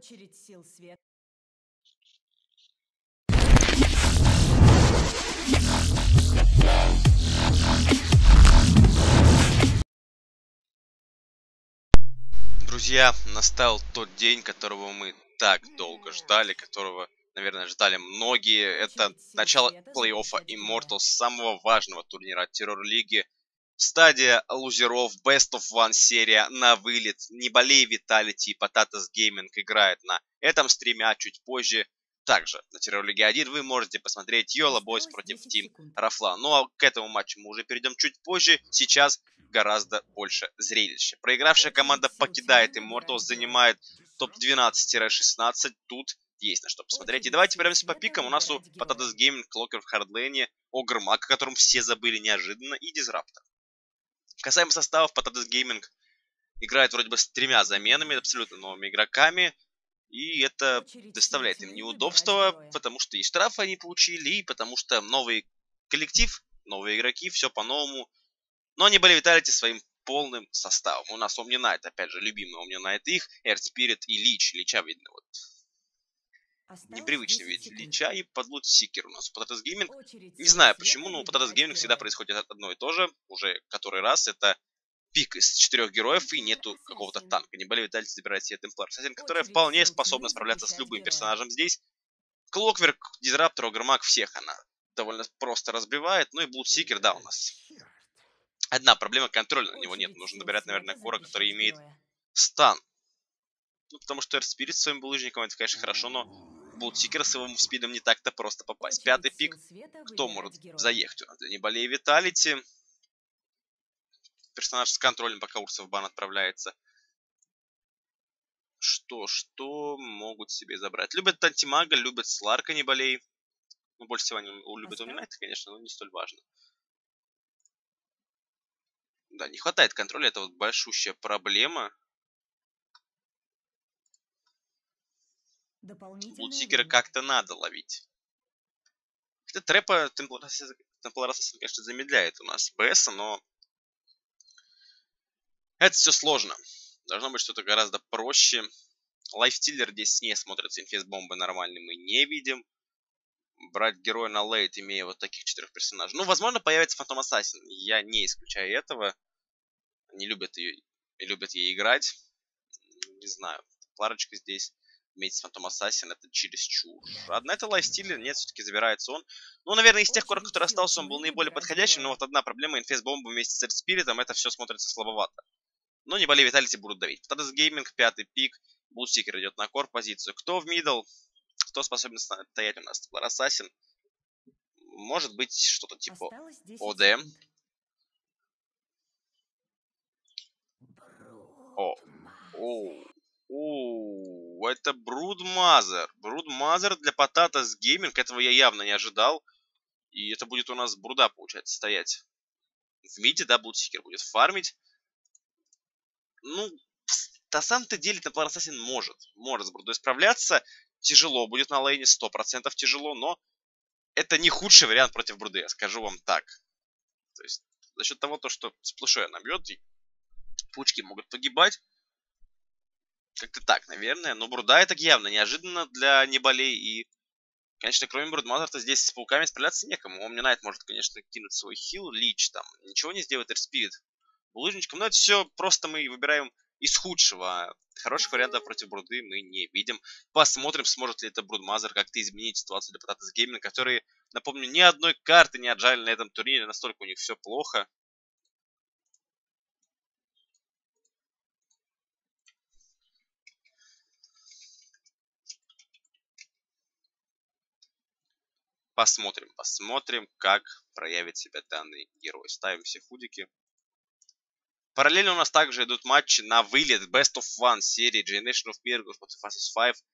Очередь сил свет. Друзья, настал тот день, которого мы так долго ждали, которого, наверное, ждали многие. Это начало плей-оффа Immortals, самого важного турнира Террор-лиги. Стадия лузеров, Best of One серия на вылет. Не болей Виталити и Potatoes Gaming играет на этом стриме, а чуть позже также на Террор Лиге 1 вы можете посмотреть Йола Бойс против Тим Рафла. Ну а к этому матчу мы уже перейдем чуть позже. Сейчас гораздо больше зрелища. Проигравшая команда покидает Immortals, занимает топ-12-16. Тут есть на что посмотреть. И давайте пройдемся по пикам. У нас у Patatas Gaming, Clocker в Хардлейне, Огрмак, о котором все забыли неожиданно, и Дизраптор. Касаемо составов, Patatas Gaming играет вроде бы с тремя заменами, абсолютно новыми игроками. И это доставляет им неудобства, потому что и штрафы они получили, и потому что новый коллектив, новые игроки, все по-новому. Но NeBolei Vitality своим полным составом. У нас Omni Knight, опять же, любимый Omni Knight их, Earth Spirit и Lich. Лича видно вот непривычно видеть Лича и Bloodseeker у нас. Potatoes Gaming, не знаю почему, но у Potatoes Gaming всегда происходит одно и то же, уже который раз, это пик из четырех героев и нету какого-то танка. NeBolei Vitality забирает себе Templar Assassin, которая вполне способна справляться с любым персонажем здесь. Clockwerk, Disruptor, Ogre Magi, всех она довольно просто разбивает. Ну и Bloodseeker, да, у нас. Одна проблема, контроля на него нет. Нужно добирать, наверное, Кора, который имеет стан. Ну, потому что Earth Spirit своим булыжником, это, конечно, хорошо, но Bloodseeker с его спидом не так-то просто попасть. Пятый пик. Кто может заехать? Не более Виталити персонаж с контролем, пока Урса в бан отправляется. Что, что могут себе забрать? Любят Антимага, любят Сларка, не болей. Ну, больше всего они любят Уминайта, конечно, но не столь важно. Да, не хватает контроля, это вот большущая проблема. Блудсикера как-то надо ловить. Хотя trap а Templar Assassin, конечно, замедляет у нас БС, но это все сложно. Должно быть что-то гораздо проще. Lifestealer здесь не смотрится. Infest-бомбы нормальные мы не видим. Брать героя на лейт, имея вот таких четырех персонажей. Ну, возможно, появится Phantom Assassin. Я не исключаю этого. Они любят ее, любят ей играть. Не знаю. Кларочка здесь вместе с Phantom Assassin это чересчур. Одна это Lifestealer, нет, все-таки забирается он. Ну, наверное, из тех коров, который остался, он был наиболее подходящим, но вот одна проблема, infest бомба вместе с Spirit ом, это все смотрится слабовато. Но NeBolei Vitality будут давить. Potatoes Gaming, пятый пик. Bloodseeker идет на core позицию. Кто в middle? Кто способен стоять у нас? Templar Assassin. Может быть, что-то типа OD. О. О. О. Это Broodmother. Broodmother для Potatoes Gaming. Этого я явно не ожидал. И это будет у нас Бруда, получается, стоять. В миде, да, Bloodseeker будет фармить. Ну, на самом-то деле Templar Assassin может. Может с Брудой справляться. Тяжело будет на lane е, 100% тяжело, но это не худший вариант против Бруды, я скажу вам так. То есть за счет того, то, что сплэшом она бьет, и паучки могут погибать. Как-то так, наверное. Но Бруда это явно неожиданно для NeBolei. И, конечно, кроме Broodmother'а здесь с пауками справляться некому. Omni Knight может, конечно, кинуть свой хил, Lich там. Ничего не сделает Earth Spirit булыжничком. Но это все просто мы выбираем из худшего. Хороших вариантов против Бруды мы не видим. Посмотрим, сможет ли это Broodmother как-то изменить ситуацию для Potatoes Gaming, которые, напомню, ни одной карты не отжали на этом турнире, настолько у них все плохо. Посмотрим, посмотрим, как проявит себя данный герой. Ставим все худики. Параллельно у нас также идут матчи на вылет Best of One серии Generation of Miracles против Asus 5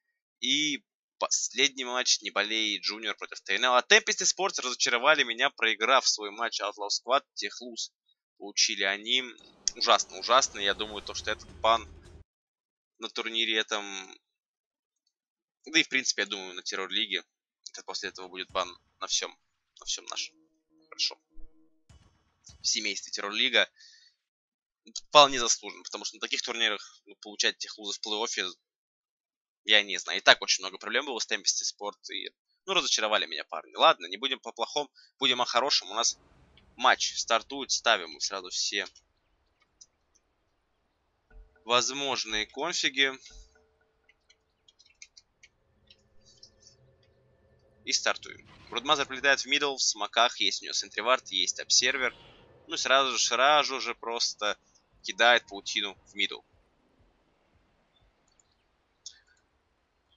и последний матч NeBolei Junior против ТНЛ. А Tempest Sports разочаровали меня, проиграв свой матч Outlaw Squad. Техлуз получили они. Ужасно, ужасно. Я думаю, то, что этот бан на турнире этом... Да и, в принципе, я думаю, на Террор Лиге. После этого будет бан на всем, на всем нашем. В семействе Террор Лига вполне заслуженно, потому что на таких турнирах ну, получать техлузов в плей-оффе Я не знаю. И так очень много проблем было с Tempest Sport. И, ну, разочаровали меня парни. Ладно, не будем по плохом, будем о хорошем. У нас матч стартует. Ставим мы сразу все возможные конфиги. И стартуем. Broodmother прилетает в middle, в смоках есть у него sentry ward, есть observer. Ну, сразу же, сразу же просто кидает паутину в middle.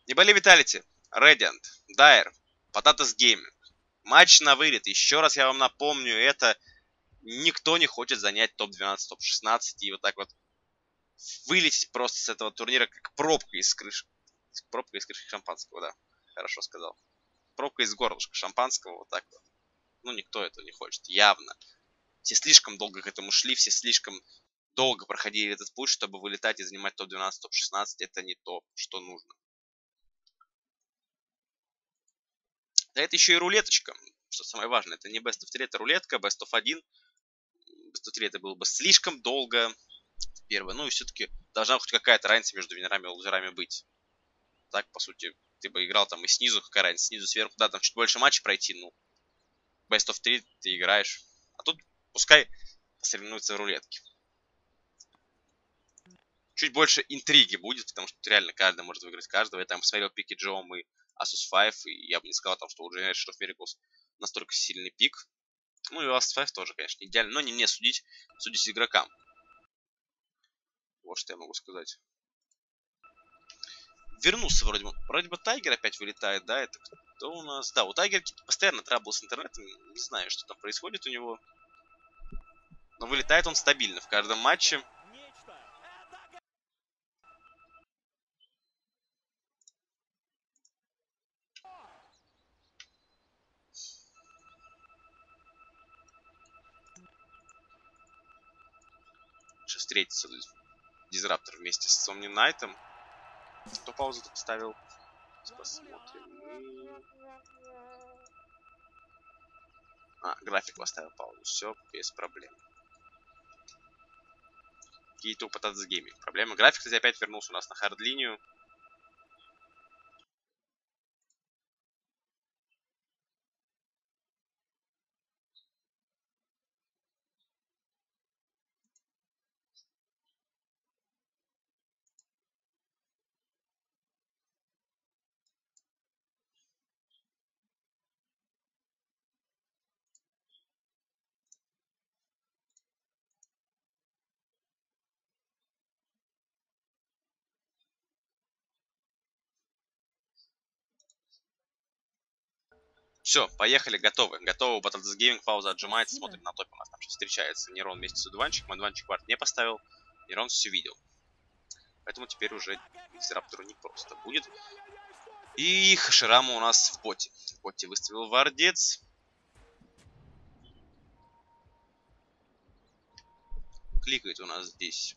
NeBolei Vitality, Radiant, Dire, Potatoes Gaming. Матч на вылет. Еще раз я вам напомню, это никто не хочет занять топ-12, топ-16 и вот так вот вылететь просто с этого турнира как пробка из крыши. Пробка из крыши шампанского, да. Хорошо сказал. Пробка из горлышка шампанского, вот так вот. Ну, никто этого не хочет, явно. Все слишком долго к этому шли, все слишком долго проходили этот путь, чтобы вылетать и занимать топ-12, топ-16. Это не то, что нужно. Да это еще и рулеточка, что самое важное. Это не Best of 3, это рулетка, Best of 1. Best of 3 это было бы слишком долго. Первое. Ну и все-таки должна хоть какая-то разница между винерами и лузерами быть. Так, по сути, ты бы играл там и снизу, какая разница, снизу, сверху, да, там чуть больше матчей пройти, ну, Best of 3 ты играешь. А тут пускай соревнуются в рулетке. Чуть больше интриги будет, потому что реально каждый может выиграть каждого. Я там смотрел пики Джоум и Asus 5, и я бы не сказал, там, что у Generation of Miracles настолько сильный пик. Ну и Asus 5 тоже, конечно, идеально, но не мне судить, судить игрокам. Вот что я могу сказать. Вернулся вроде бы. Вроде бы Тайгер опять вылетает, да? Это кто у нас? Да, у Тайгера постоянно трабл с интернетом. Не знаю, что там происходит у него. Но вылетает он стабильно в каждом матче. 6 Дизраптор вместе с Сомни Найтом. Кто паузу тут ставил? Посмотрим. А, график поставил паузу. Все без проблем. Кейту Potatoes Gaming. Проблема. График, кстати, опять вернулся у нас на хард-линию. Все, поехали, готовы. Готовы, Battles Gaming, пауза отжимается, смотрим на топе. У нас там сейчас встречается Нерон вместе с Удванчиком. Удванчик вард не поставил, Нерон все видел. Поэтому теперь уже Дизраптору не просто будет. И Хаширама у нас в боте. В боте выставил вардец. Кликает у нас здесь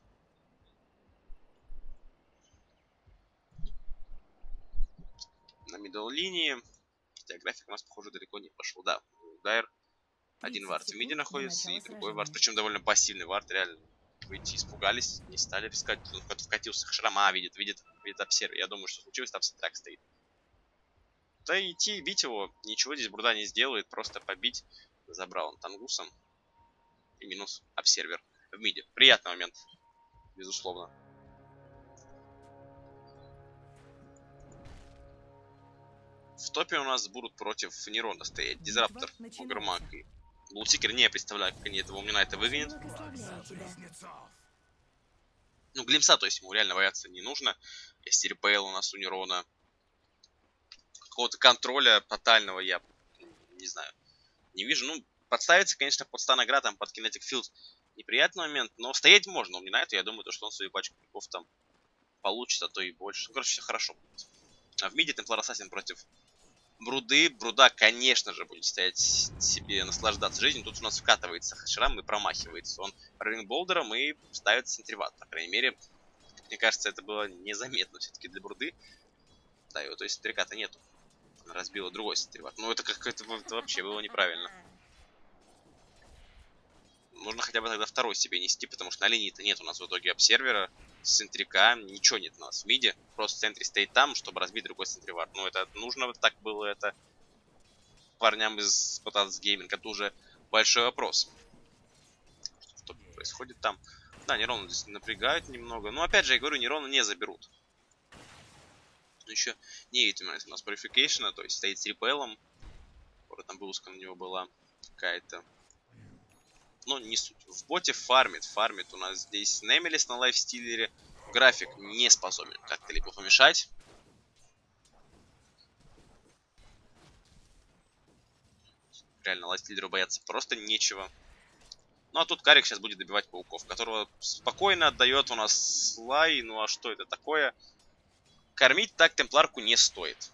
на мидл линии. Хотя график у нас, похоже, далеко не пошел. Да, Дайр один вард в миде находится, и другой вард, причем довольно пассивный вард, реально. Выйти испугались, не стали рисковать. Тут кто-то вкатился, Хашрама видит, видит, видит обсервер. Я думаю, что случилось, там страк стоит. Да идти бить его, ничего здесь Бруда не сделает, просто побить. Забрал он Тангусом. И минус обсервер в миде. Приятный момент, безусловно. В топе у нас будут против Нерона стоять Дизраптор, Огермак и Блутикер. Не представляю, как они этого Умнинайта выгонят. Ну, Глимса, то есть ему реально бояться не нужно. Есть РПЛ у нас у Нерона. Какого-то контроля тотального я не знаю. Не вижу. Ну, подставиться, конечно, под Станагра, там, под Kinetic Field неприятный момент, но стоять можно. У Умнинайта, я думаю, то, что он свою пачку пиков там получит, а то и больше. Ну, короче, все хорошо будет. А в миде Темплар Ассасин против Бруды. Бруда, конечно же, будет стоять себе наслаждаться жизнью. Тут у нас вкатывается Хашрам и промахивается. Он рейнболдером и ставит сентриват. По крайней мере, мне кажется, это было незаметно все-таки для Бруды. Да, его, то есть сентриката нету. Она разбила другой сентриват. Ну, это как это, это вообще было неправильно. Нужно хотя бы тогда второй себе нести, потому что на линии-то нет у нас в итоге обсервера, центрика, ничего нет у нас в миде. Просто в центре стоит там, чтобы разбить другой центривар. Ну, это нужно вот так было это парням из Potats Gaming. Это уже большой вопрос. Что происходит там? Да, Нерона здесь напрягают немного. Но опять же, я говорю, Нерона не заберут. Еще не видим у нас Purification, то есть стоит с репелом. Там бууска у него была какая-то. Но не суть. В боте фармит. Фармит у нас здесь Немелис на лайфстиллере. График не способен как-то либо помешать. Реально, лайфстиллеру бояться просто нечего. Ну а тут Карик сейчас будет добивать пауков, которого спокойно отдает у нас слай. Ну а что это такое? Кормить так темпларку не стоит.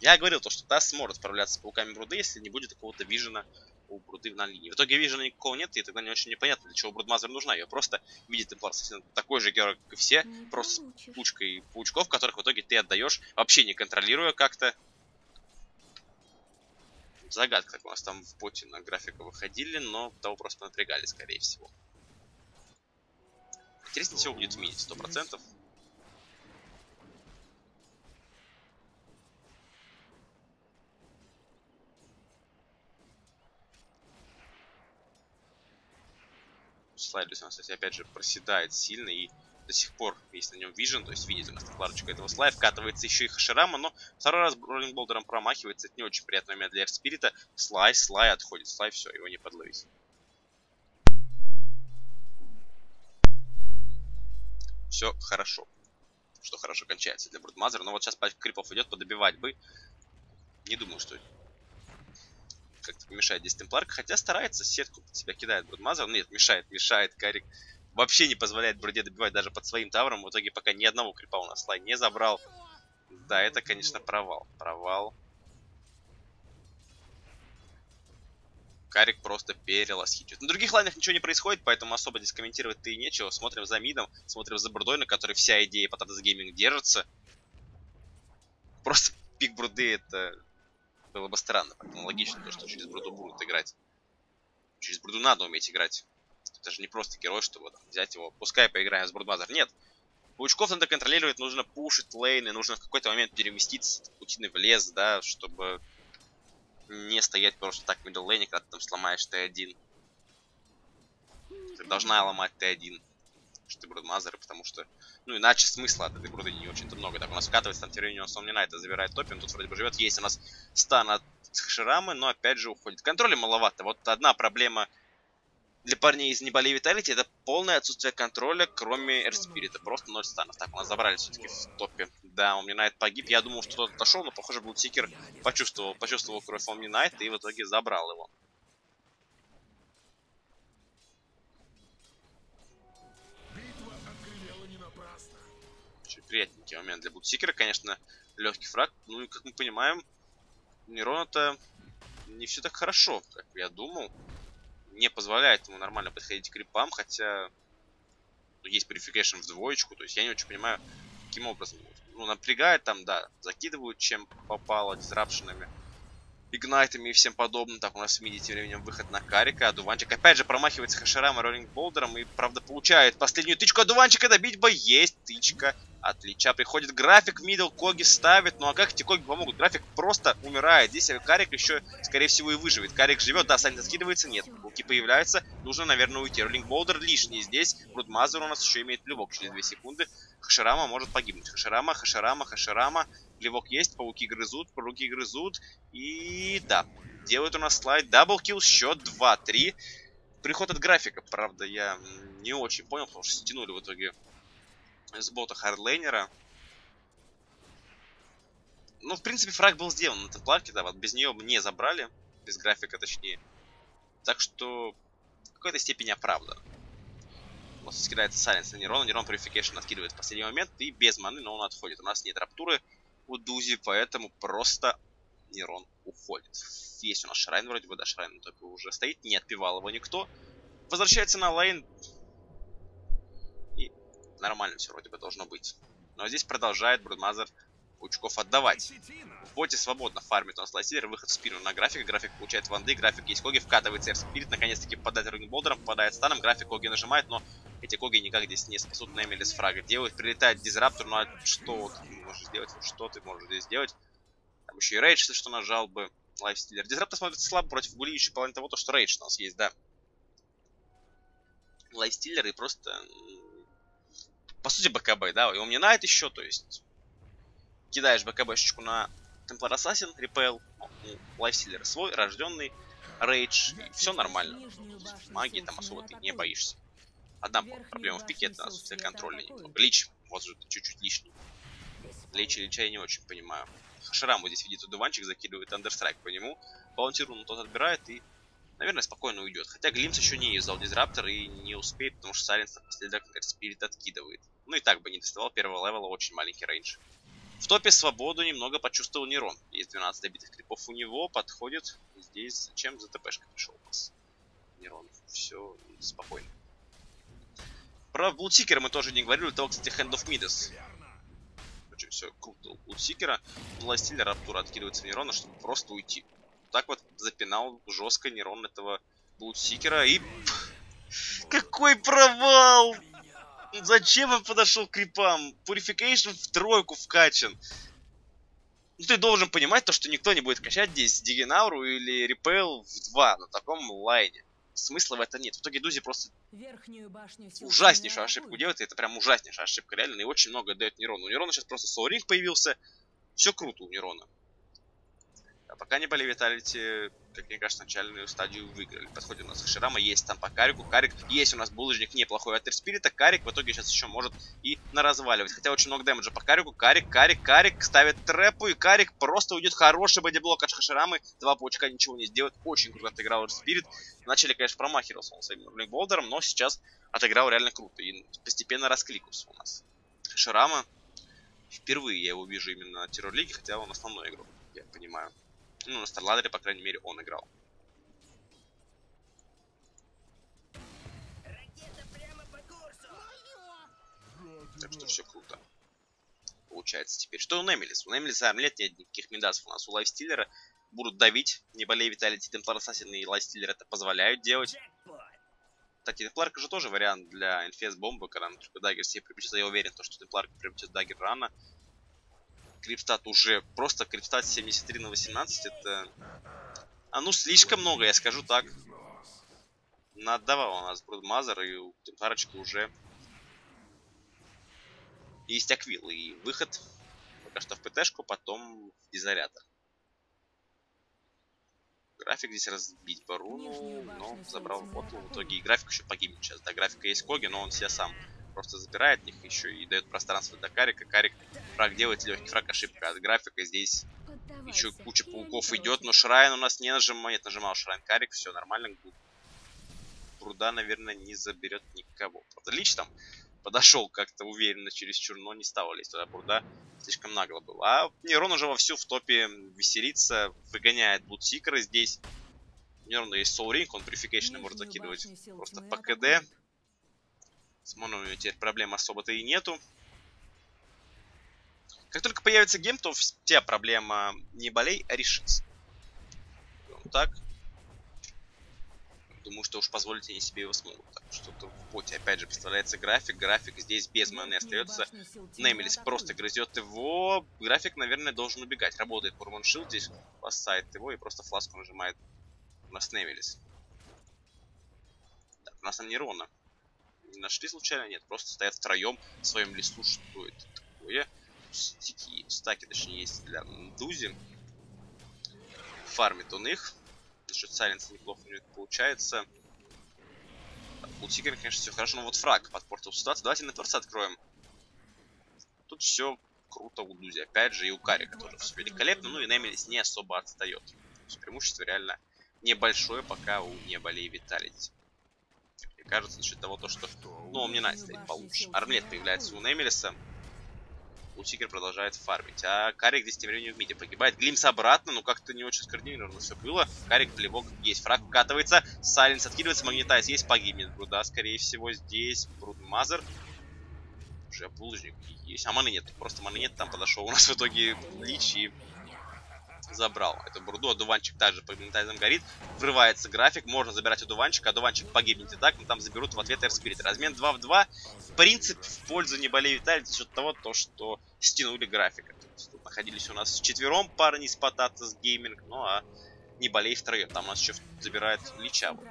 Я говорил то, что та сможет справляться с пауками бруды, если не будет какого-то вижена у бруды на линии. В итоге вижена никакого нет, и тогда не очень непонятно, для чего брудмазер нужна. Ее просто видит темплар совсем такой же герой, как и все, не просто получишь. с кучкой паучков, которых в итоге ты отдаешь, вообще не контролируя как-то. Загадка, как у нас там в боте на графику выходили, но того просто напрягали, скорее всего. Интереснее всего будет в мини, 100%. Слайдус у нас, кстати, опять же, проседает сильно и до сих пор есть на нем вижен, то есть видите у нас пларочка этого слая, вкатывается еще и Хаширама, но второй раз роллинг болдером промахивается, это не очень приятный момент для Эрспирита, слай, слай отходит, слай, все, его не подловить. Все хорошо, что хорошо кончается для Broodmother'а, но вот сейчас пачка крипов идет, подобивать бы, не думаю, что как-то помешает здесь темпларка, хотя старается, сетку под себя кидает Broodmother. Нет, мешает, мешает, Карик вообще не позволяет Бруде добивать даже под своим тавром. В итоге пока ни одного крипа у нас слай не забрал. Да, это, конечно, провал. Провал. Карик просто переластхитит. На других лайнах ничего не происходит, поэтому особо здесь комментировать-то и нечего. Смотрим за мидом, смотрим за Брудой, на которой вся идея Potatoes Gaming держится. Просто пик Бруды это было бы странно, поэтому логично, то, что через Бруду будут играть. Через Бруду надо уметь играть. Это же не просто герой, чтобы там, взять его, пускай поиграем с Broodmother. Нет. Паучков надо контролировать, нужно пушить лейны, нужно в какой-то момент переместиться с паутины в лес, да, чтобы не стоять просто так в middle лейне, когда ты там сломаешь Т1. Ты должна ломать Т1 на то ты Broodmother, потому что, ну, иначе смысла от этой бруды не очень-то много. Так, у нас вкатывается там Тиренион Сомнинайта, забирает топин, тут вроде бы живет. Есть у нас стан от Хаширамы, но опять же уходит. Контроля маловато. Вот одна проблема для парней из Небали Виталити это полное отсутствие контроля, кроме Эрспирита. Просто ноль станов. Так, у нас забрали все-таки в топе. Да, Омнинайт погиб. Я думал, что тот отошел, но, похоже, Блудсикер почувствовал, почувствовал кровь Омнинайта и в итоге забрал его. Приятненький момент для Бутсикера, конечно, легкий фраг. Ну и, как мы понимаем, Нерона-то не все так хорошо, как я думал. Не позволяет ему нормально подходить к крипам, хотя ну, есть purification в двоечку, то есть я не очень понимаю, каким образом. Ну, напрягает там, да, закидывают чем попало, дизрапшенами игнайтами и всем подобным. Так, у нас в миди тем временем выход на Карика. Адуванчик опять же промахивается Хашерам и Роллинг Болдером. И, правда, получает последнюю тычку. Адуванчика добить бы есть тычка. Отлично. Приходит график, middle, Коги ставит. Ну а как эти Коги помогут? График просто умирает. Здесь Карик еще, скорее всего, и выживет. Карик живет, да, Саня скидывается, нет. Булки появляются. Нужно, наверное, уйти. Rolling Boulder лишний здесь. Broodmother у нас еще имеет плювок через 2 секунды. Хашерама может погибнуть. Хашерама, Хашерама, Хашерама. Плевок есть, пауки грызут, пауки грызут. И да, делает у нас Слай. Double kill, счет 2-3. Приход от графика, правда, я не очень понял, потому что стянули в итоге с бота хардлейнера. Ну, в принципе, фраг был сделан на темпларке, да, вот без нее не забрали, без графика точнее. Так что в какой-то степени оправдано. Вот скидается Сайленс на Нерона, Нерон Purification откидывает в последний момент и без маны, но он отходит. У нас нет раптуры, у Дузи, поэтому просто Нерон уходит. Есть у нас Шрайн вроде бы, да, Шрайн топе уже стоит, не отпевал его никто. Возвращается на лейн. Нормально все вроде бы должно быть. Но здесь продолжает Broodmother паучков отдавать. В боте свободно фармит у нас Lifestealer, выход в спину на график, график получает ванды, график есть коги, вкатывается Spirit, наконец-таки попадает роллболдером, попадает станом, график коги нажимает, но эти коги никак здесь не спасут Немелис. Фрага. Делает, прилетает Disruptor, ну а что ты можешь сделать, что ты можешь здесь сделать? Там еще и рейдж, что нажал бы Lifestealer. Disruptor смотрится слабо против гули, еще половина того, то, что рейдж у нас есть, да. Lifestealer и просто... По сути, БКБ, да, и Omniknight еще, то есть кидаешь БКБшечку на Templar Assassin, Repel, Lifestealer свой, рожденный, Рейдж, все нормально. Магии там особо ты не боишься. Одна проблема в пике, это отсутствие контроля немного. Lich, вот же чуть-чуть лишний. Lich и Лича я не очень понимаю. Хашираму здесь видит одуванчик, закидывает Thunder Strike по нему. Bounty руну тот отбирает и, наверное, спокойно уйдет. Хотя Glimpse еще не юзал Disruptor и не успеет, потому что Silence напоследок Spirit откидывает. Ну и так бы не доставал первого левела, очень маленький range. В топе свободу немного почувствовал Нерон. Есть 12 добитых крипов у него, подходит. Здесь зачем за ТПшка пришел у нас? Нерон, все спокойно. Про Блудсикера мы тоже не говорили, того, кстати, Hand of Midas. Очень все круто у Блудсикера. Властитель Раптура откидывается в Нерона, чтобы просто уйти. Так вот запинал жестко Нерон этого Блудсикера и... Какой провал! Зачем он подошел к крипам? Purification в тройку вкачан. Ну, ты должен понимать то, что никто не будет качать здесь Дигенауру или Репел в 2 на таком лайне. Смысла в это нет. В итоге Дузи просто ужаснейшую ошибку делает. И это прям ужаснейшая ошибка, реально. И очень много дает Нерону. У Нерона сейчас просто Соуринг появился. Все круто у Нерона. А пока не были Виталити, как мне кажется, начальную стадию выиграли. Подходит у нас Хаширама, есть там по Карику. Карик, есть у нас булыжник неплохой от Спирита. Карик в итоге сейчас еще может и наразваливать. Хотя очень много дэмэджа по Карику. Карик, Карик, Карик ставит трэпу, и Карик просто уйдет хороший бодиблок от Хаширамы. Два паучка ничего не сделает. Очень круто отыграл Спирит. Вначале, конечно, промахивался он своим блинкболдером, но сейчас отыграл реально круто. И постепенно раскликался у нас. Хаширама. Впервые я его вижу именно на террор-лиге, хотя он основной игрок, я понимаю. Ну, на Старладере, по крайней мере, он играл. Так что все круто. Получается теперь. Что у Немелис? У Немелиса нет никаких медасов. У нас у Лайфстиллера будут давить. НеБолей Vitality, Templar Assassin и Lifestealer это позволяют делать. Кстати, Темпларка же тоже вариант для Infest бомбы, когда только Dagger себе приобретет. Я уверен, что Темпларка приобретет Dagger рано крипстат уже просто крипстат 73 на 18 это а ну слишком много я скажу так. Надавал у нас Broodmother и у парочки уже. Есть аквила и выход. Пока что в ПТшку потом в дизарятор график здесь разбить по руну но забрал ботл в итоге и график еще погибнет сейчас. Да графика есть коги но он себя сам просто забирает них еще и дает пространство для карика. Карик фраг делает легкий фраг ошибка от графика. Здесь еще куча пауков идет, но Шрайн у нас не нажимал. Нет, нажимал Шрайн Карик, все нормально. Труда, наверное, не заберет никого. Правда, Лич там подошел как-то уверенно через но не стал лезть туда. Бурда слишком нагло был. А Нерон уже вовсю в топе веселится, выгоняет Блудсикера здесь. У Нерона есть Soul он Purification может закидывать просто по КД. С моно у него теперь проблем особо-то и нету. Как только появится гейм, то вся проблема не болей решится. Вот так. Думаю, что уж позволить они себе его смогут. Так, что-то в боте опять же представляется график. График здесь без маны остается. Немелис просто грызет его. График, наверное, должен убегать. Работает Бурмон Шилд здесь, спасает его и просто фласку нажимает у нас Немелис. Так, у нас там Нерона не нашли случайно? Нет, просто стоят втроем в своем лесу. Что это такое? Стики, стаки, точнее, есть для Дузи. Фармит он их. Насчет Сайленса неплохо у него получается. У Тигра, конечно, все хорошо, но вот фраг подпортил ситуацию. Давайте на Творца откроем. Тут все круто у Дузи. Опять же, и у Карика тоже все великолепно. Ну и Немелис не особо отстает. То есть преимущество реально небольшое, пока у Неболей Виталити кажется, насчет того, то, что... Ну, он мне Найт стоит получше. Армлет появляется у Немелиса. У продолжает фармить. А Карик здесь тем временем в миде погибает. Glimpse обратно, но как-то не очень скоординировано все было. Карик, плевок есть. Фраг вкатывается. Silence откидывается. Magnetize есть. Погибнет Бруда, скорее всего, здесь. Broodmother. Уже булыжник есть. А маны нет. Просто маны нет. Там подошел у нас в итоге Lich и забрал эту бруду. Одуванчик также по магнетайзам горит. Врывается график. Можно забирать одуванчика. Одуванчик погибнет и так. Но там заберут в ответ Earth Spirit. Размен 2 в 2. В принципе, в пользу НеБолей Vitality. За счет того, то, что стянули графика. Тут находились у нас четвером парни из Potatoes Gaming. Ну а НеБолей втроем. Там у нас еще забирает Лича. Вот.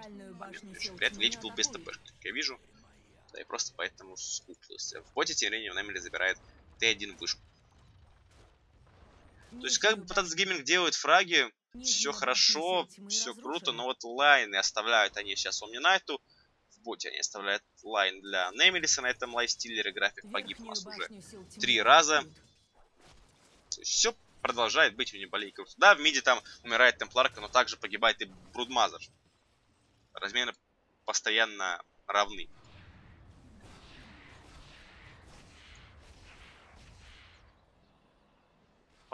При этом Lich был без ТП, как я вижу. Да и просто поэтому скупился. В боте тем временем Немели забирает Т1 вышку. То есть как бы Potatoes Gaming делают фраги, все хорошо, все круто, но вот лайны оставляют они сейчас Omniknight'у. В боте они оставляют line для Немелиса на этом Lifestealer'е. График погиб у нас уже три раза. Все продолжает быть у НеБолей круто. Да, в миде там умирает Темпларка, но также погибает и Broodmother. Размены постоянно равны.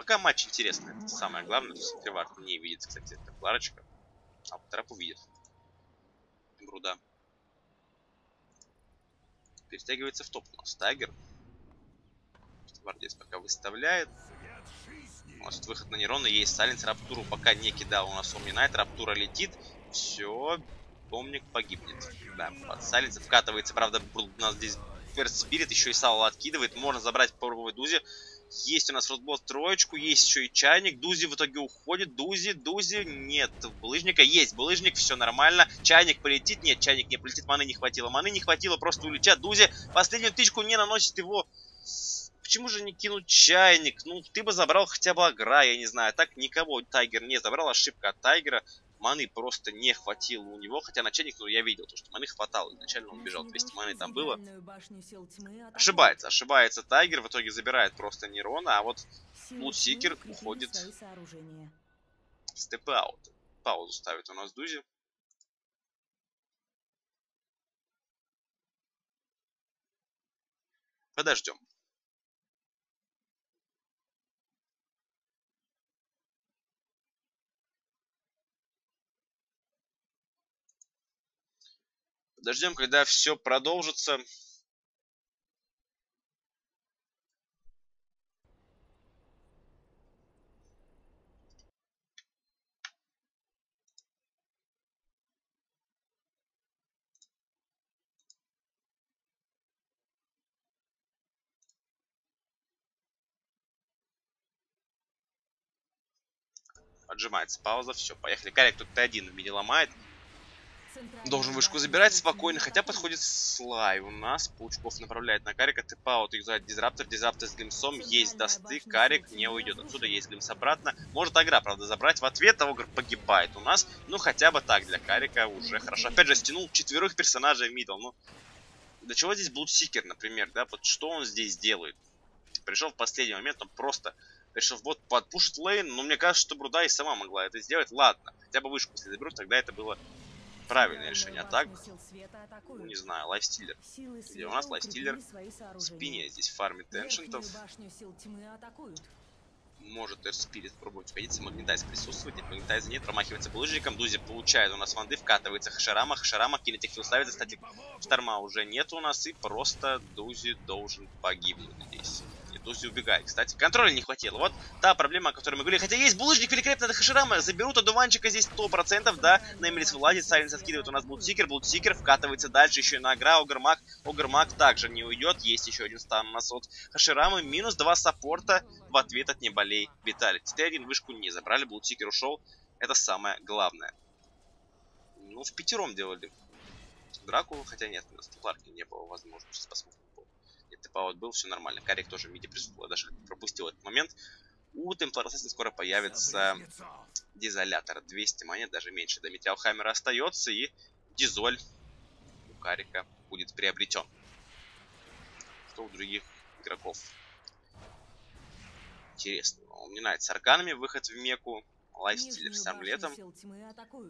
Пока матч интересный, это самое главное. То не видит, кстати, Темпларочка. А вот Trap увидит. Бруда. Перетягивается в топ у нас Тайгер. Гвардец пока выставляет. У нас тут выход на нейроны есть. Сайленс Раптуру пока не кидал. У нас Омнинайт. Раптура летит. Все. Помник погибнет. Да, под Сайленс вкатывается. Правда, у нас здесь Ферст Спирит еще и Сало откидывает. Можно забрать попробовать Дузи. Есть у нас футбол троечку, есть еще и чайник. Дузи в итоге уходит. Дузи, Дузи, нет. Булыжника есть. Булыжник, все нормально. Чайник полетит. Нет, чайник не полетит. Маны не хватило. Маны не хватило, просто улетят. Дузи последнюю тычку не наносит его почему же не кинуть чайник? Ну, ты бы забрал хотя бы Агра, я не знаю. Так никого Тайгер не забрал. Ошибка от Тайгера. Маны просто не хватило у него. Хотя на чайник, ну, я видел, то, что маны хватало. Изначально он бежал. 200 маны там было. Ошибается. Ошибается Тайгер. В итоге забирает просто Нерона. А вот Лутсикер уходит степ-аут. Паузу ставит у нас Дузи. Подождем. Подождем, когда все продолжится. Отжимается пауза, все, поехали. Карик тут Т1 в миде ломает. Должен вышку забирать спокойно, хотя подходит Слай. У нас Паучков направляет на Карика, TP out юзает Disruptor, Disruptor с Glimpse'ом, есть dust'ы, Карик не уйдет. Отсюда есть Glimpse обратно. Может Огра, правда, забрать. В ответ Огр погибает у нас. Ну, хотя бы так для Карика уже хорошо. Опять же, стянул четверых персонажей в middle. Ну, для чего здесь Bloodseeker, например, да? Вот что он здесь делает? Пришел в последний момент, он просто решил вот подпушить лейн, но мне кажется, что Бруда и сама могла это сделать. Ладно, хотя бы вышку, если заберут, тогда это было правильное решение. А так, ну, не знаю, лайфстиллер. Где у нас лайфстиллер в спине здесь фармит эншентов. Может Air Spirit пробовать уходить, Магнитайз присутствует, нет, Магнитайза нет, промахивается булыжником, Дузи получает у нас ванды, вкатывается Хашарама, Хашарама кинетик ставится, кстати, Шторма уже нет у нас, и просто Дузи должен погибнуть здесь. Дузи убегает. Кстати, контроля не хватило. Вот та проблема, о которой мы говорили. Хотя есть булыжник великолепный от Хаширама. Заберут одуванчика здесь 100%, да. Неймелис вылазит, Silence откидывает. У нас Bloodseeker. Bloodseeker вкатывается дальше еще и на Огра. Огрмаг. Огрмаг также не уйдет. Есть еще один стан у нас от Хаширамы. Минус два саппорта в ответ от НеБолей Vitality. Т1 вышку не забрали. Bloodseeker ушел. Это самое главное. Ну, в пятером делали драку, хотя нет, у нас Кларки не было возможности. Сейчас посмотрим типа был, все нормально. Карик тоже в миде присутствовал, даже пропустил этот момент. У Темплар скоро появится дизолятор. 200 монет, даже меньше до Метеалхаймера остается. И дизоль у Карика будет приобретен. Что у других игроков? Интересно. Он не нравится с арканами выход в меку. Лайфстиллер сам летом.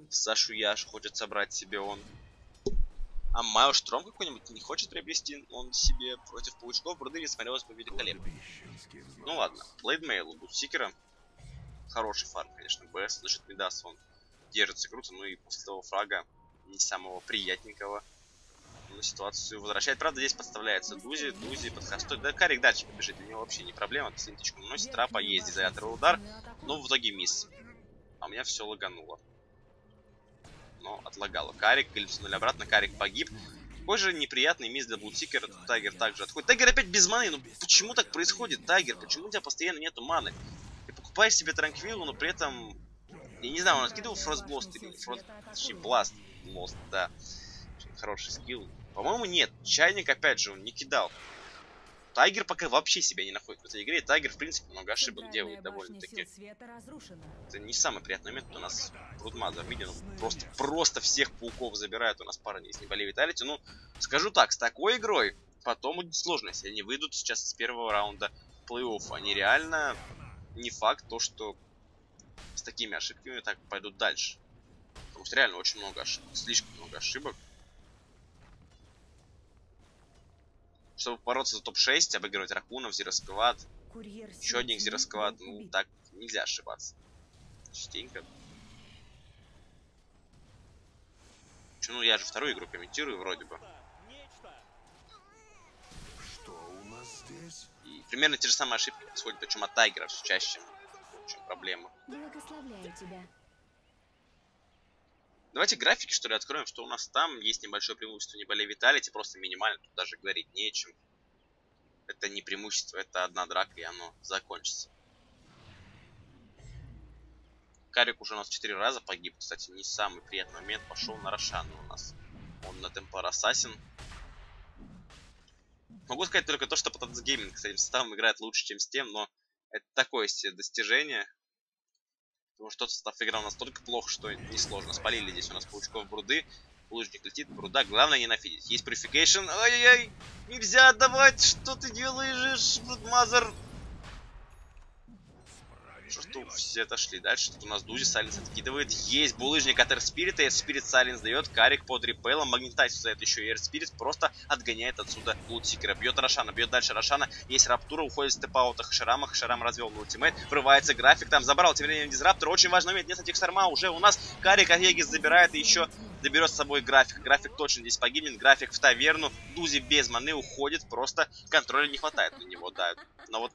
Сашу Яш хочет собрать себе он. А Майл Штром какой-нибудь не хочет приобрести он себе против паучков, Брудыри смотрелось бы великолепно. Ну ладно, Блейдмейл у Бутсикера. Хороший фарм, конечно, БС, значит Мидас он держится круто, ну и после того фрага не самого приятненького на ситуацию возвращает. Правда, здесь подставляется Дузи, Дузи под хостой. Да, Карик дальше побежит, у него вообще не проблема. Синтичку наносит, трапа есть, дизайнер удар. Но в итоге мисс. А у меня все лагануло. Но отлагало. Карик глимпсанули обратно, Карик погиб. Какой же неприятный мисс для Блудсикера. Тайгер также отходит. Тайгер опять без маны. Ну почему так происходит, Тайгер? Почему у тебя постоянно нету маны? Ты покупаешь себе Транквиллу, но при этом... Я не знаю, он откидывал Frost Blast или Frost... Точнее, Blast. Мост, да. Хороший скилл. По-моему, нет. Чайник, опять же, он не кидал. Тайгер пока вообще себя не находит в этой игре. Тайгер, в принципе, много ошибок делает довольно-таки. Это не самый приятный момент. У нас Брудмазер виден. Просто, просто всех пауков забирает. У нас парни из NeBolei Vitality. Ну, скажу так, с такой игрой потом будет сложно, если они выйдут сейчас с первого раунда плей-оффа. Они реально не факт то, что с такими ошибками так пойдут дальше. Потому что реально очень много ошибок. Слишком много ошибок. Чтобы бороться за топ-6, обыгрывать Ракунов, Зиросквад, еще один Зиросквад, ну так нельзя ошибаться. Частенько. Че, ну я же вторую игру комментирую вроде бы. Что у нас здесь? И примерно те же самые ошибки происходят, причем от Тайгера все чаще. В чем проблема? Благословляю тебя. Давайте графики, что ли, откроем, что у нас там. Есть небольшое преимущество не более Виталити, просто минимально, тут даже говорить нечем. Это не преимущество, это одна драка, и оно закончится. Карик уже у нас 4 раза погиб, кстати, не самый приятный момент. Пошел на Рошана у нас. Он на Темпор Ассасин. Могу сказать только то, что Potatoes Gaming с этим составом играет лучше, чем с тем, но это такое себе достижение. Потому что тот состав играл настолько плохо, что несложно. Спалили здесь у нас паучков бруды. Лужник летит, бруда. Главное не нафидить. Есть purification. Ай-яй-яй! Нельзя отдавать! Что ты делаешь, Брудмазер? Что все отошли. Дальше тут у нас Дузи Сайленс откидывает. Есть булыжник от Эрспирит, и Эрспирит Сайленс дает. Карик под репейлом. Магнитайс за это еще и Эрспирит просто отгоняет отсюда Лутсикера. Бьет Рошана, бьет дальше Рошана. Есть Раптура, уходит с степаута Хашарама. Хашарам развел на ультимейт. Врывается график, там забрал тем временем Дизраптор. Очень важный момент, нет этих Сарма. Уже у нас Карик Агегис забирает и еще заберет с собой график. График точно здесь погибнет. График в таверну. Дузи без маны уходит. Просто контроля не хватает на него, да. Но вот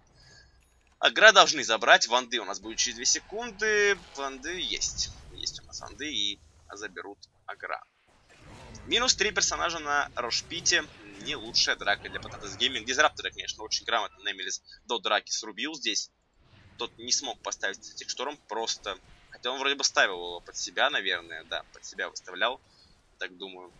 Агра должны забрать. Ванды у нас будет через 2 секунды. Ванды есть. Есть у нас ванды и заберут Агра. Минус 3 персонажа на Рошпите. Не лучшая драка для Patatas Gaming. Дизраптора, конечно, очень грамотно Немелис до драки срубил здесь. Тот не смог поставить шторм просто... Хотя он вроде бы ставил его под себя, наверное. Да, под себя выставлял. Так думаю.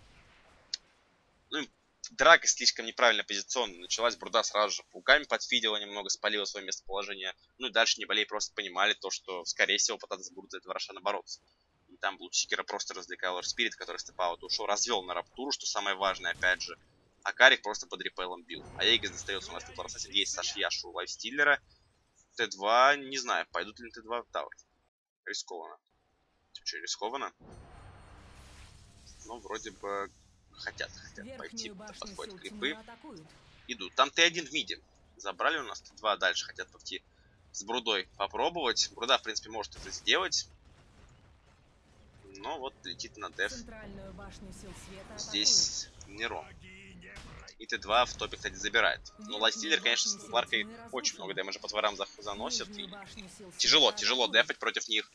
Ну, драка слишком неправильно позиционно началась, Бруда сразу же пауками подфидила немного, спалила свое местоположение. Ну и дальше Неболей просто понимали то, что, скорее всего, Пататас будут за этого Рошана бороться. И там Блудсикера просто развлекал Спирит, который степаут ушел, развел на Раптуру, что самое важное, опять же. А Карик просто под репелом бил. А Ейгас достается у нас Теплор Ассасин. Есть Сашьяшу Лайфстиллера. Т2, не знаю, пойдут ли Т2 в Тауэр. Рискованно. Что, рискованно? Ну, вроде бы хотят, хотят пойти, подходят крипы. Идут. Там Т1 в миде. Забрали у нас Т2, дальше хотят пойти с Брудой попробовать. Бруда, в принципе, может это сделать. Но вот летит на деф. Здесь Нерон. И Т2 в топе, кстати, забирает. Но Лайфстиллер, конечно, с Кларкой очень много damage а по дворам заносит. И тяжело, тяжело дефать против них.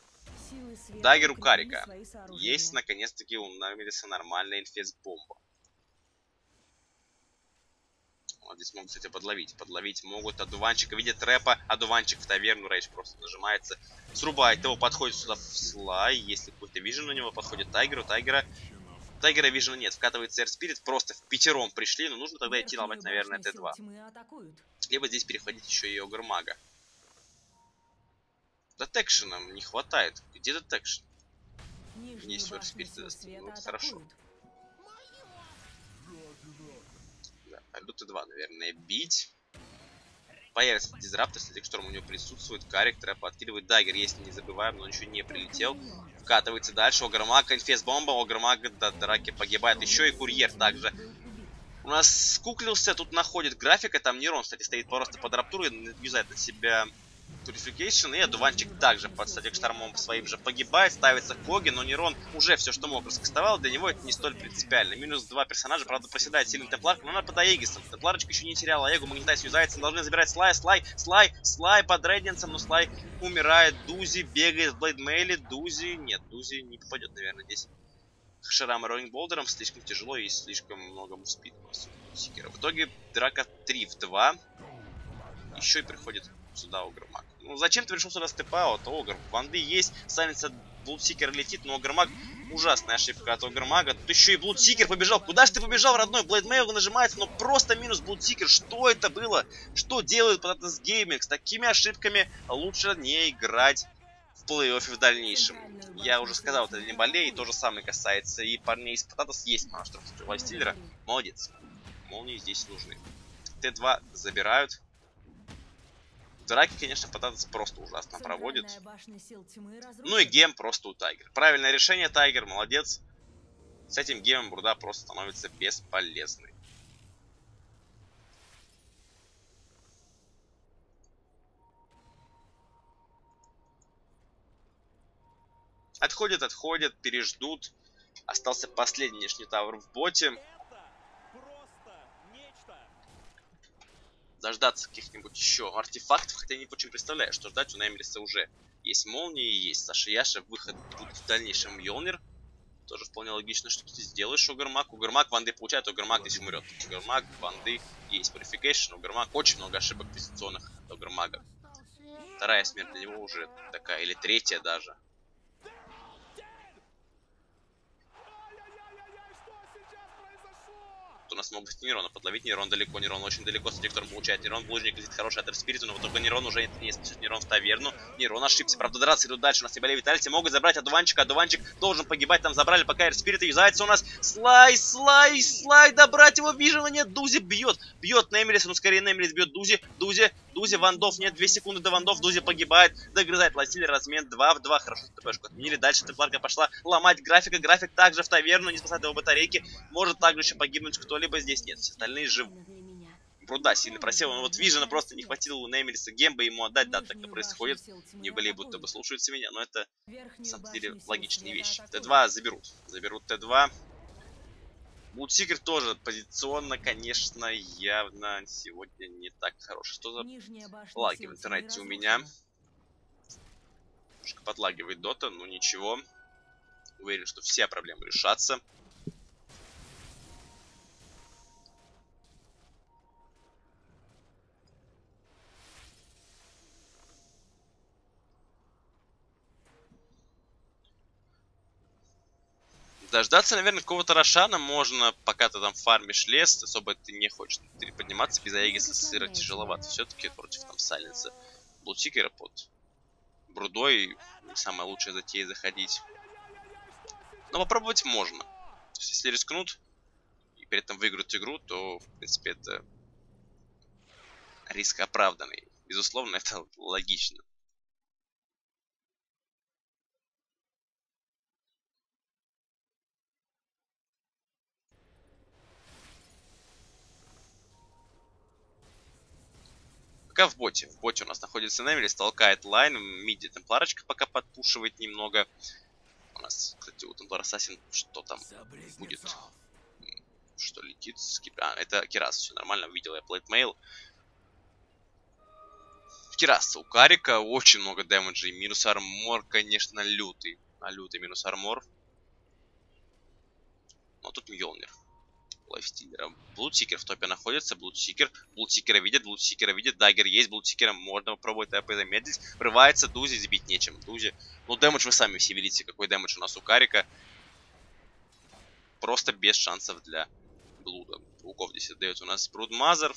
Dagger у Карика. Есть, наконец-таки, у Намериса нормальная Infest bomb а. Вот здесь могут, кстати, подловить. Подловить могут одуванчика. Видят трэпа, одуванчик в таверну. Рейдж просто нажимается. Срубает его, подходит сюда в слай. Если какой-то vision у него, подходит Тайгеру. Тайгера Тайгера vision а нет. Вкатывается Earth Spirit. Просто в пятером пришли. Но нужно тогда идти ломать, наверное, Т2. Либо здесь перехватить еще и Огрмага. Detection а не хватает. Где detection? Есть Earth Spirit. Ну, хорошо. Да, пойду Т2, наверное, бить. Появится дизраптор, кстати, шторм у него присутствует. Карик, трэп откидывает dagger, если не забываем, но он еще не прилетел. Вкатывается дальше. Огромак, инфест бомба. Огромак до драки погибает. Еще и курьер также. У нас скуклился, тут находит графика. Там Нерон, кстати, стоит просто под раптурой. Юзает на себя Purification, и одуванчик также под статик штормом своим же погибает, ставится Коги, но Нерон уже все, что мог, раскастовал, для него это не столь принципиально. Минус два персонажа, правда, проседает сильный Темплар, но она под Аегисом. Темпларочка еще не теряла Аегу, Магнитайс юзается, должны забирать Слай, Слай, Слай, Слай под Рейденсом, но Слай умирает, Дузи бегает в Blade Mail е, Дузи, нет, Дузи не попадет, наверное, здесь. Шарам и Rolling Boulder ом слишком тяжело и слишком много movespeed у Сикера. В итоге драка 3 в 2. Еще и приходит сюда Огрмаг. Ну, зачем ты решил сюда TP out, Огр? Ванды есть, Silence от Блудсикера летит, но Огрмаг ужасная ошибка от Огрмага. Тут еще и Блудсикер побежал. Куда же ты побежал, родной? Blade Mail нажимается, но просто минус Блудсикер. Что это было? Что делает Potatoes Gaming? С такими ошибками лучше не играть в плей-оффе в дальнейшем. Я уже сказал, это NeBolei, то же самое касается и парней из Potatoes. Ест монстров Лайфстиллера. Молодец. Молнии здесь нужны. Т2 забирают. Драки, конечно, Potatoes просто ужасно проводит. Ну и гем просто у Тайгер. Правильное решение, Тайгер, молодец. С этим гемом Бруда просто становится бесполезной. Отходят, отходят, переждут. Остался последний внешний тавр в боте. Дождаться каких-нибудь еще артефактов, хотя не очень представляю, что ждать у Наймериса уже. Есть молнии, есть Саша Яша, выход будет в дальнейшем Йолнир. Тоже вполне логично, что ты сделаешь Угармак. Угармак Ванды получает, Угармак здесь умрет. Угармак, Ванды, есть Purification, Угармак. Очень много ошибок позиционных от Угармага. Вторая смерть для него уже такая, или третья даже. У нас могут Нейрона подловить. Нейрон далеко, Нейрон очень далеко. Смотри, кто получает. Нейрон блужник летит хороший от спириту, но вот только Нейрон уже не спасет Нейрон в таверну. Нейрон ошибся. Правда, драться идут дальше. У нас Неболей Виталити могут забрать одуванчика. Одуванчик должен погибать. Там забрали, пока Air Spirit юзается у нас. Слай, слай, слай. Добрать его Вижена нет. Дузи бьет. Бьет Немелис. Ну, скорее Немелис бьет Дузи. Дузи. Дузи, Вандов. Нет, 2 секунды до Вандов. Дузи погибает. Догрызает Ласиль. Размен 2 в 2. Хорошо, ТПшку отменили. Дальше Темпларка пошла ломать графика. График также в таверну. Не спасает его батарейки. Может также еще погибнуть кто-либо. Здесь нет остальные живы. Бруда сильно просел, но вот Вижена просто не хватило у Неймериса гемба ему отдать, да, так и происходит. Не были будто бы слушаются меня, но это, на самом деле, логичные вещи. Т2 заберут, заберут Т2. Блудсикер тоже позиционно, конечно, явно сегодня не так хорош. Что за лаги в интернете у меня? Немножко подлагивает дота, но ничего. Уверен, что все проблемы решатся. Дождаться, наверное, какого-то Рошана можно, пока ты там фармишь лес, особо ты не хочешь подниматься без Аегиса сыра тяжеловато. Все-таки против там Сайленса. Блутикера под Брудой не самая лучшая затея заходить. Но попробовать можно. То есть, если рискнут и при этом выиграют игру, то, в принципе, это риск оправданный. Безусловно, это логично. Пока в боте. В боте у нас находится Немелис, толкает лайн. Миди темпларочка пока подпушивает немного. У нас, кстати, у Темплар Ассасин что там будет? Что летит? А, это Кирас, все нормально, увидел я platemail. Кираса у Карика очень много damage а. И минус armor, конечно, лютый. А лютый минус armor. Но тут Mjollnir лайфстиллера. Блудсикер в топе находится, Блудсикер. Блудсикера видит, Блудсикера видит, Dagger есть, Блудсикера можно попробовать АП замедлить. Врывается, Дузи забить нечем. Дузи. Ну, damage вы сами все видите, какой damage у нас у Карика. Просто без шансов для Блуда. Пауков здесь отдает у нас Брудмазер.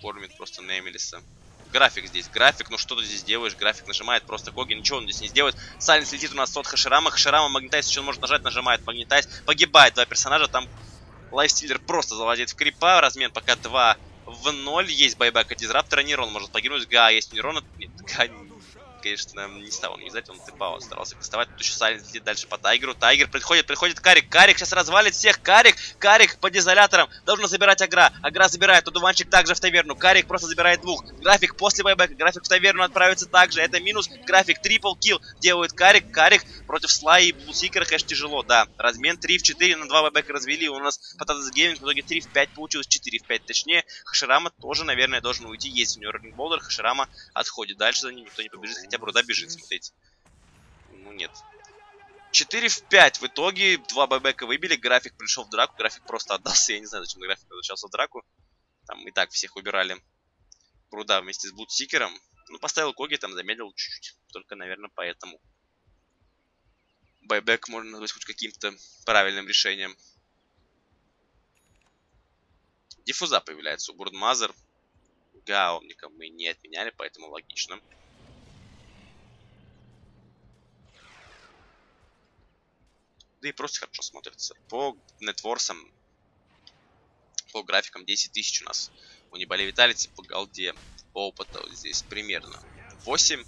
Кормит просто Немелиса график здесь. График, ну что ты здесь делаешь? График нажимает просто Коги, ничего он здесь не сделает. Silence летит у нас от Хаширама. Хаширама Magnetize еще может нажать, нажимает Magnetize. Погибает два персонажа, там лайфстиллер просто залазит в крипа. Размен пока 2 в 0. Есть buyback от Дизраптора. Нейрон может погибнуть. Га, есть Нейрон. Нет, Га, конечно, не стал не знать, он типа старался кастовать. Тут еще Silence летит дальше по Тайгеру. Тайгер приходит, приходит Карик. Карик сейчас развалит всех. Карик, Карик под изолятором. Должен забирать Огра. Огра забирает. Одуванчик также в таверну. Карик просто забирает двух. График после buyback а. График в таверну отправится также. Это минус. График triple kill делает Карик. Карик против Слай и Блудсикера, конечно, тяжело, да. Размен 3 в 4 на 2 buyback а развели. У нас Potatoes Gaming в итоге 3 в 5 получилось. 4 в 5 точнее. Хаширама тоже, наверное, должен уйти. Есть у него Rolling Boulder. Хаширама отходит. Дальше за ним никто не побежит. Бы Руда бежит, смотрите. Ну, нет. 4 в 5 в итоге. Два байбека выбили. График пришел в драку. График просто отдался. Я не знаю, зачем график возвращался в драку. Там и так всех убирали. Бруда вместе с Блудсикером. Ну, поставил Коги, там замедлил чуть-чуть. Только, наверное, поэтому. Байбек можно назвать хоть каким-то правильным решением. Диффуза появляется у Брудмазер. Гаумника мы не отменяли, поэтому логично. Да и просто хорошо смотрится. По networth ам, по графикам 10 тысяч у нас. У NeBolei Vitality по голде, по опыту здесь примерно 8.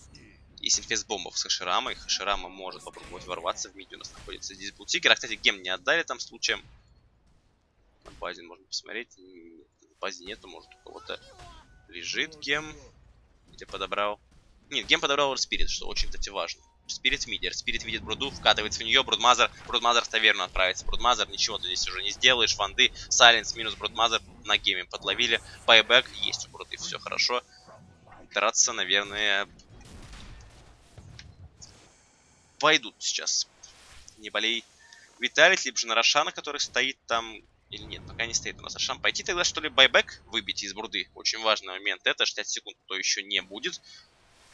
Есть инфест бомбов с Хаширамой. Хаширама может попробовать ворваться в миди. У нас находится здесь Блудсикер. А, кстати, гем не отдали там случаем. На базе можно посмотреть. На базе нету, может у кого-то лежит gem. Где подобрал. Нет, gem подобрал Spirit, что очень, кстати, важно. Spirit мидер. Spirit видит Бруду, вкатывается в нее. Broodmother. Broodmother в таверну отправится. Broodmother, ничего ты здесь уже не сделаешь. Ванды. Silence минус Broodmother на gem е подловили. Buyback есть у Бруды, все хорошо. Драться, наверное, пойдут сейчас. Не болей. Виталит, либо же на Рошана, который стоит там. Или нет, пока не стоит у нас Рошан. Пойти тогда, что ли, байбек выбить из бруды. Очень важный момент. Это 60 секунд, то еще не будет.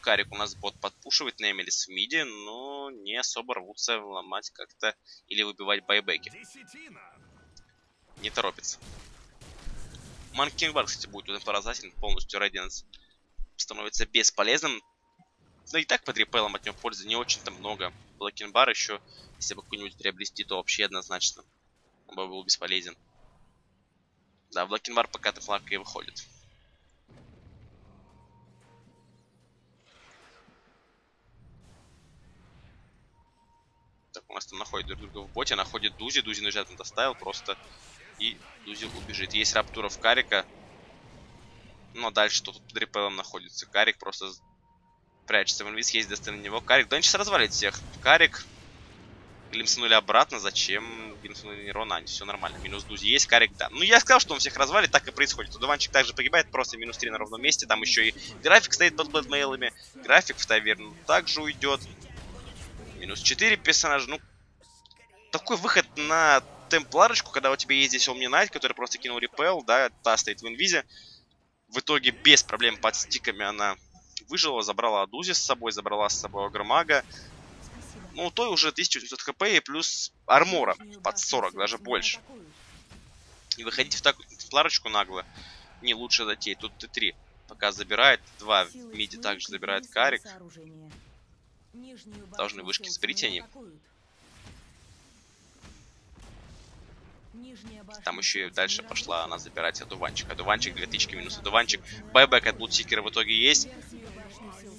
Карик у нас бот подпушивает на Эмилис в миде, но не особо рвутся ломать как-то или выбивать байбеки. Не торопится. Манкинг Бар, кстати, будет тут поразателен. Полностью Рейденс становится бесполезным. Но и так под репелом от него пользы не очень-то много. Блокинбар еще, если бы какой-нибудь приобрести, то вообще однозначно. Он бы был бесполезен. Да, Блокинбар пока Тефларка и выходит. У нас там находит друг друга в боте, находит Дузи, Дузи нажат на доставил просто, и Дузи убежит. Есть Раптуров Карика, но дальше тут под репелом находится. Карик просто прячется в инвиз, есть достойно на него. Карик, да он сейчас развалит всех. Карик, глимснули обратно, зачем? Глимснули Нерона, они все нормально. Минус Дузи есть, Карик, да. Ну, я сказал, что он всех развалит, так и происходит. Удуванчик также погибает, просто минус 3 на ровном месте. Там еще и график стоит под бэдмейлами. График в таверну также уйдет. Минус 4 персонажа. Ну, такой выход на темпларочку, когда у тебя есть здесь Knight, который просто кинул репел, да, та стоит в инвизе. В итоге без проблем под стиками она выжила, забрала Адузи с собой, забрала с собой Агромага. Ну, той уже 1800 хп и плюс армора под 40, даже больше. И выходить в такую темпларочку нагло не лучше затеять. Тут Т3 пока забирает, два в миде также забирает Карик. Должны вышки с плетением. Там еще и дальше пошла она забирать одуванчик. Одуванчик, две тычки минус одуванчик. Байбек от Блудсикера в итоге есть.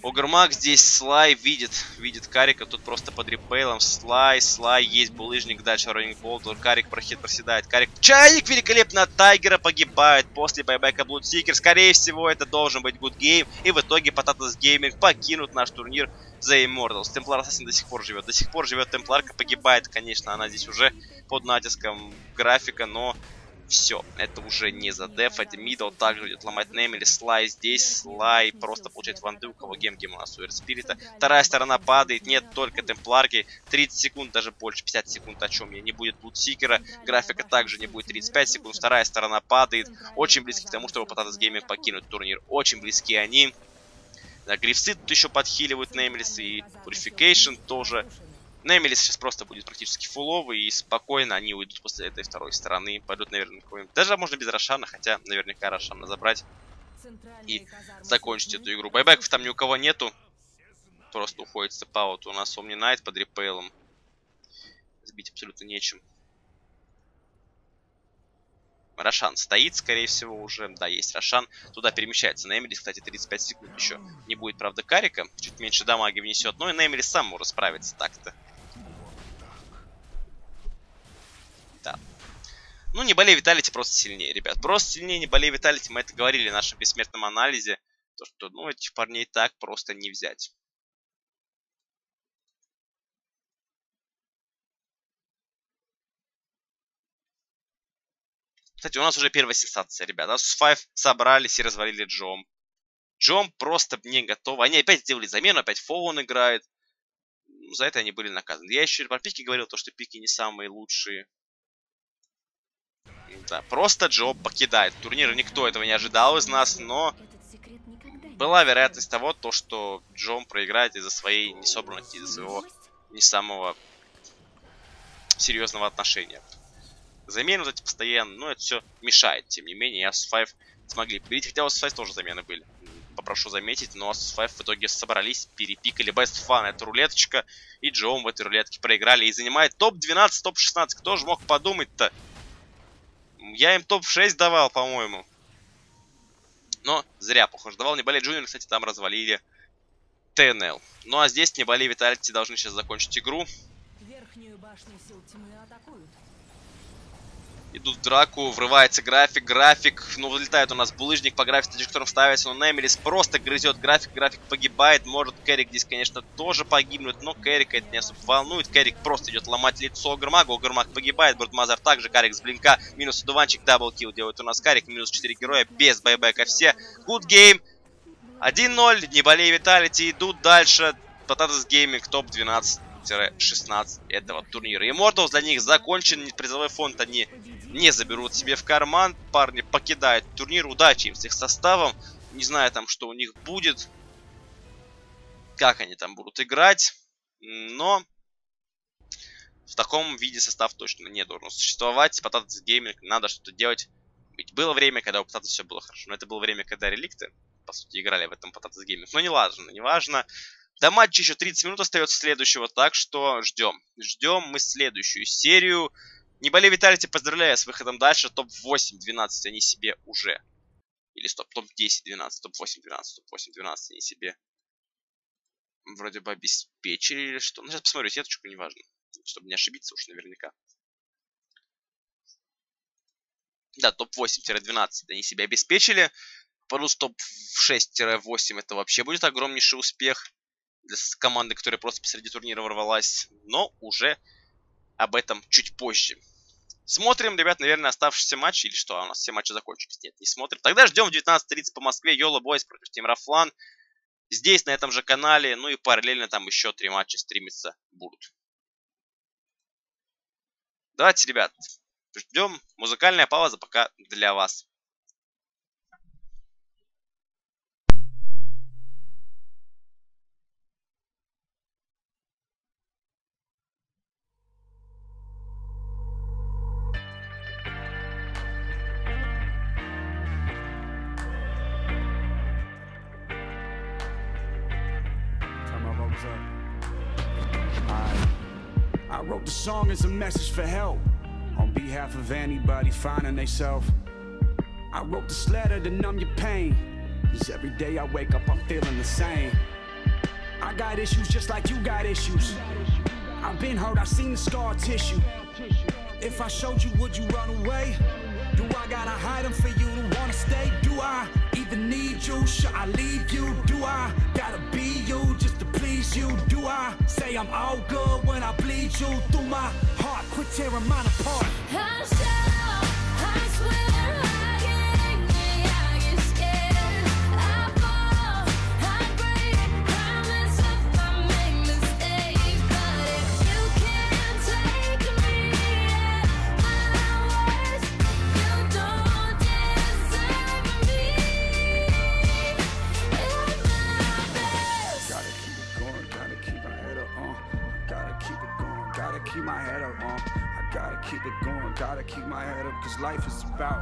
Огрмак здесь Слай видит, видит Карика, тут просто под репейлом. Слай, Слай, есть булыжник, дальше Ронинг Болдер, Карик прохит проседает. Карик, чайник великолепно Тайгера погибает после байбека Блудсикер. Скорее всего, это должен быть good game. И в итоге Потатос Гейминг покинут наш турнир за Immortals. Темплар Ассасин до сих пор живет. До сих пор живет Темпларка, погибает, конечно, она здесь уже под натиском графика, но все, это уже не за деф, это мидл, также идет ломать нейм слай здесь, слай просто получает ванды, у кого гем-гем у нас у Спирита. Вторая сторона падает, нет только темпларки, 30 секунд, даже больше, 50 секунд, о чем я, не будет Блудсикера, графика также не будет 35 секунд, вторая сторона падает, очень близки к тому, чтобы Потатос Гейминг покинуть турнир, очень близки они. Да, Грифсы тут еще подхиливают Неймлис и Purification тоже. Немелис сейчас просто будет практически фуловый, и спокойно они уйдут после этой второй стороны. Пойдут, наверное, какой-нибудь... Даже можно без Рошана, хотя наверняка Рошана забрать и закончить эту игру. Байбеков там ни у кого нету. Просто уходит степаут. У нас Omni Knight под репейлом. Сбить абсолютно нечем. Рошан стоит, скорее всего, уже. Да, есть Рошан. Туда перемещается. Немелис, кстати, 35 секунд еще. Не будет, правда, карика. Чуть меньше дамаги внесет. Но и Немелис сам может справиться так-то. Да. Ну, не болей Виталити просто сильнее, ребят. Просто сильнее не болей Виталити. Мы это говорили в нашем бессмертном анализе. То, что, ну, этих парней так просто не взять. Кстати, у нас уже первая сенсация, ребята. Asus 5 собрались и развалили Джом. Джом просто не готов. Они опять сделали замену, опять Фоун играет. За это они были наказаны. Я еще про пики говорил, то, что пики не самые лучшие. Да, просто Джо покидает турнир. Никто этого не ожидал из нас, но была вероятность того, то, что Джом проиграет из-за своей несобранности, из-за своего не самого серьезного отношения замены вот эти постоянно, ну, это все мешает, тем не менее, Asus 5 смогли победить, хотя у Asus 5 тоже замены были, попрошу заметить, но Asus 5 в итоге собрались, перепикали Best Fun, это рулеточка, и Джоум в этой рулетке проиграли, и занимает топ-12, топ-16, кто же мог подумать-то? Я им топ-6 давал, по-моему. Но зря, похоже, давал Неболей Junior, кстати, там развалили ТНЛ. Ну а здесь Неболей Vitality должны сейчас закончить игру. Верхнюю башню сил тьмы атакуют. Идут в драку, врывается график, график, ну, вылетает у нас булыжник по графику, которым ставится, но Немелис просто грызет график, график погибает, может Керрик здесь, конечно, тоже погибнуть, но Керрика это не особо волнует, Керрик просто идет ломать лицо Огармага, Огармаг погибает, Брудмазер также, Карик с блинка, минус одуванчик, даблкил делает у нас Карик, минус 4 героя, без байбека все, good game, 1-0, не болей Виталити, идут дальше, Потатос Гейминг, топ-12 16 этого турнира. Immortals для них закончен, призовой фонд они не заберут себе в карман. Парни покидают турнир, удачи им с их составом. Не знаю там, что у них будет, как они там будут играть, но в таком виде состав точно не должен существовать. Potatoes Gaming надо что-то делать. Ведь было время, когда у Potatoes все было хорошо, но это было время, когда реликты, по сути, играли в этом Potatoes Gaming. Но не важно, не важно. До матча еще 30 минут остается следующего, так что ждем. Ждем мы следующую серию. Не болей Виталити, поздравляю с выходом дальше. Топ-8, 12 они себе уже. Или стоп, топ-10, 12, топ-8, 12, топ-8, 12 они себе вроде бы обеспечили или что. Ну, сейчас посмотрю сеточку, неважно. Чтобы не ошибиться уж наверняка. Да, топ-8-12 они себе обеспечили. Плюс топ-6-8 это вообще будет огромнейший успех для команды, которая просто посреди турнира ворвалась, но уже об этом чуть позже. Смотрим, ребят, наверное, оставшиеся матчи, или что, у нас все матчи закончились? Нет, не смотрим. Тогда ждем в 19.30 по Москве Йола Бойс против Тим Рафлан. Здесь, на этом же канале, ну и параллельно там еще три матча стримиться будут. Давайте, ребят, ждем. Музыкальная пауза пока для вас. Wrote the song as a message for help on behalf of anybody finding themselves. I wrote this letter to numb your pain. Cause every day I wake up, I'm feeling the same. I got issues just like you got issues. I've been hurt, I've seen the scar tissue. If I showed you, would you run away? Do I gotta hide them for you to wanna stay? Do I even need you? Should I leave you? Do I gotta be you just to please you? Do I say I'm all good when I bleed you through my heart? Quit tearing mine apart. up, uh. I gotta gotta keep my head up, cause life is about